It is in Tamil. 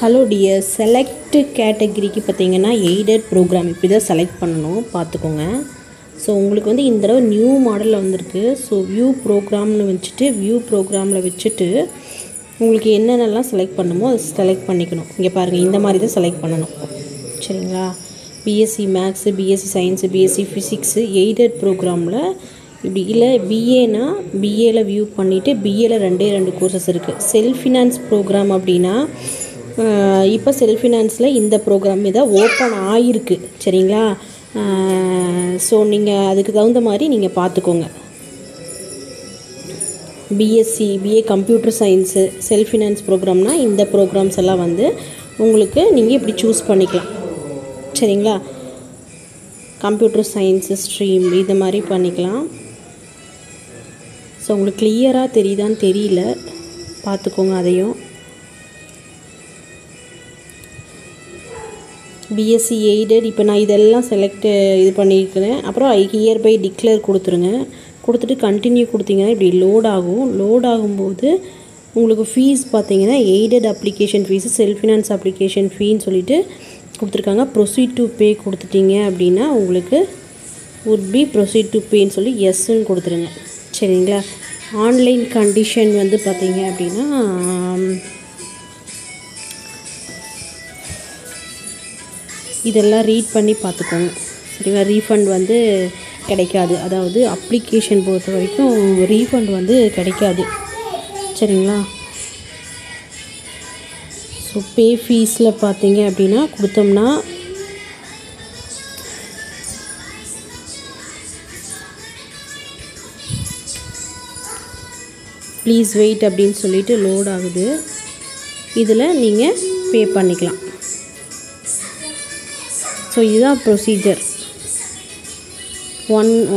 ஹலோ டியர் செலக்ட் கேட்டகிரிக்கு பார்த்தீங்கன்னா எய்டட் ப்ரோக்ராம் இப்படி தான் செலக்ட் பண்ணணும். பார்த்துக்கோங்க. ஸோ உங்களுக்கு வந்து இந்த தடவை நியூ மாடலில் வந்திருக்கு. ஸோ வியூ ப்ரோக்ராம்னு வச்சுட்டு வியூ ப்ரோக்ராமில் வச்சுட்டு உங்களுக்கு என்னென்னலாம் செலக்ட் பண்ணுமோ அதை செலக்ட் பண்ணிக்கணும். இங்கே பாருங்கள் இந்த மாதிரி தான் செலக்ட் பண்ணணும். சரிங்களா? BSc maths BSc science BSc physics aided ப்ரோக்ராமில் இப்படி இல்லை பிஏனா பிஏல வியூ பண்ணிவிட்டு பிஏல ரெண்டே ரெண்டு கோர்சஸ் இருக்குது செல்ஃப் ஃபினான்ஸ் ப்ரோக்ராம் அப்படின்னா இப்போ செல்ஃப் ஃபினான்ஸில் இந்த ப்ரோக்ராம் இதான் ஓப்பன் ஆகிருக்கு சரிங்களா? ஸோ நீங்கள் அதுக்கு தகுந்த மாதிரி நீங்கள் பார்த்துக்கோங்க BSc BA computer science self finance ப்ரோக்ராம்னா இந்த ப்ரோக்ராம்ஸ் எல்லாம் வந்து உங்களுக்கு நீங்கள் இப்படி சூஸ் பண்ணிக்கலாம். சரிங்களா? கம்ப்யூட்டர் சயின்ஸு ஸ்ட்ரீம் இது மாதிரி பண்ணிக்கலாம். ஸோ உங்களுக்கு கிளியராக தெரியுதான்னு தெரியல. பார்த்துக்கோங்க அதையும். பிஎஸ்சி எய்டட் இப்போ நான் இதெல்லாம் செலக்ட் இது பண்ணியிருக்கிறேன். அப்புறம் ஹியர் பை டிக்ளேர் கொடுத்துருங்க. கொடுத்துட்டு கண்டினியூ கொடுத்தீங்கன்னா இப்படி லோட் ஆகும். லோட் ஆகும்போது உங்களுக்கு ஃபீஸ் பார்த்தீங்கன்னா aided application fees self finance application ஃபீன்னு சொல்லிட்டு கொடுத்துருக்காங்க. ப்ரொசீட் டு பே கொடுத்துட்டீங்க அப்படின்னா உங்களுக்கு உட் பி ப்ரொசீட் டு பேன்னு சொல்லி எஸ்ன்னு கொடுத்துருங்க. சரிங்களா? ஆன்லைன் கண்டிஷன் வந்து பார்த்தீங்க அப்படின்னா இதெல்லாம் ரீட் பண்ணி பார்த்துக்கோங்க. சரிங்களா? ரீஃபண்ட் வந்து கிடைக்காது. அதாவது அப்ளிகேஷன் பொறுத்த வரைக்கும் ரீஃபண்ட் வந்து கிடைக்காது. சரிங்களா? ஸோ பே ஃபீஸில் பார்த்தீங்க அப்படின்னா கொடுத்தோம்னா ப்ளீஸ் வெயிட் அப்படின்னு சொல்லிட்டு லோட் ஆகுது. இதில் நீங்கள் பே பண்ணிக்கலாம். ஸோ இதுதான் ப்ரொசீஜர் ஒன் ஒன்